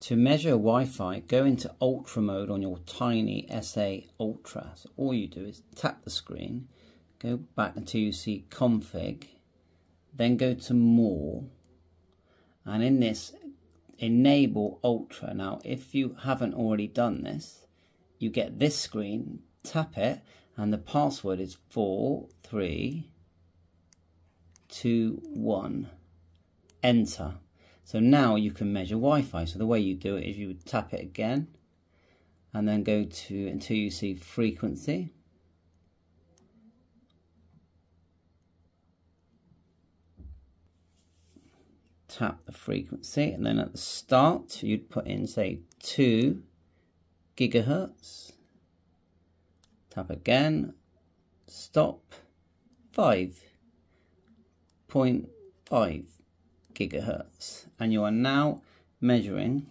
To measure Wi-Fi, go into Ultra mode on your Tiny SA Ultra. So all you do is tap the screen, go back until you see Config, then go to More, and in this, enable Ultra. Now, if you haven't already done this, you get this screen, tap it, and the password is 4321. Enter. So now you can measure Wi-Fi. So the way you do it is you would tap it again and then go to until you see frequency. Tap the frequency and then at the start you'd put in say 2 gigahertz. Tap again, stop 5.5 gigahertz. And you are now measuring